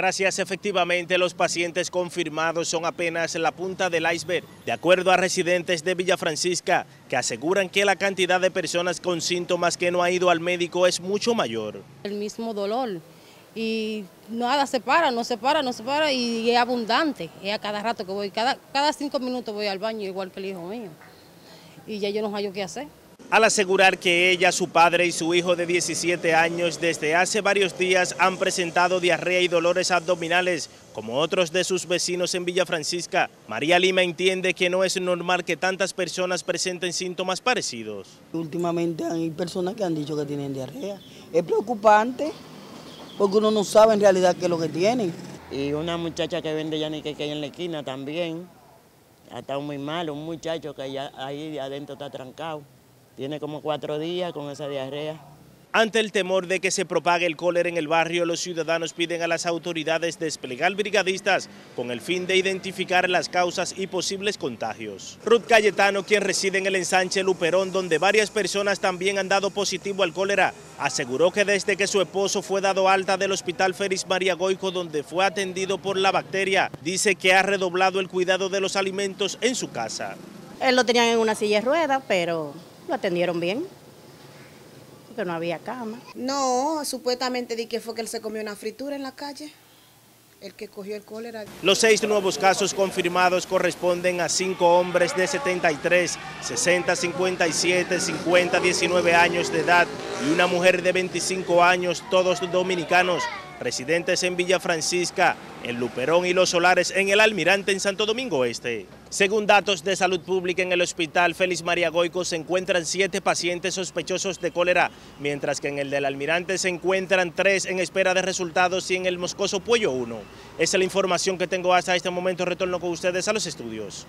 Gracias, efectivamente, los pacientes confirmados son apenas la punta del iceberg, de acuerdo a residentes de Villa Francisca, que aseguran que la cantidad de personas con síntomas que no ha ido al médico es mucho mayor. El mismo dolor. Y nada se para, no se para, no se para y es abundante, es a cada rato que voy, cada, cada cinco minutos voy al baño igual que el hijo mío. Y ya yo no sé qué hacer al asegurar que ella, su padre y su hijo de 17 años desde hace varios días han presentado diarrea y dolores abdominales, como otros de sus vecinos en Villa Francisca. María Lima entiende que no es normal que tantas personas presenten síntomas parecidos. Últimamente hay personas que han dicho que tienen diarrea. Es preocupante porque uno no sabe en realidad qué es lo que tienen. Y una muchacha que vende ya ni que hay en la esquina también. Ha estado muy mal, un muchacho que ya ahí adentro está trancado. Tiene como cuatro días con esa diarrea. Ante el temor de que se propague el cólera en el barrio, los ciudadanos piden a las autoridades desplegar brigadistas con el fin de identificar las causas y posibles contagios. Ruth Cayetano, quien reside en el ensanche Luperón, donde varias personas también han dado positivo al cólera, aseguró que desde que su esposo fue dado alta del hospital Félix María Goico, donde fue atendido por la bacteria, dice que ha redoblado el cuidado de los alimentos en su casa. Él lo tenían en una silla de ruedas, pero lo atendieron bien, porque no había cama. No, supuestamente di que fue que él se comió una fritura en la calle. El que cogió el cólera. Los seis nuevos casos confirmados corresponden a cinco hombres de 73, 60, 57, 50, 19 años de edad y una mujer de 25 años, todos dominicanos, residentes en Villa Francisca, en Luperón y Los Solares, en el Almirante en Santo Domingo Este. Según datos de salud pública en el hospital Félix María Goico se encuentran siete pacientes sospechosos de cólera, mientras que en el del Almirante se encuentran tres en espera de resultados y en el Moscoso Puello uno. Esa es la información que tengo hasta este momento. Retorno con ustedes a los estudios.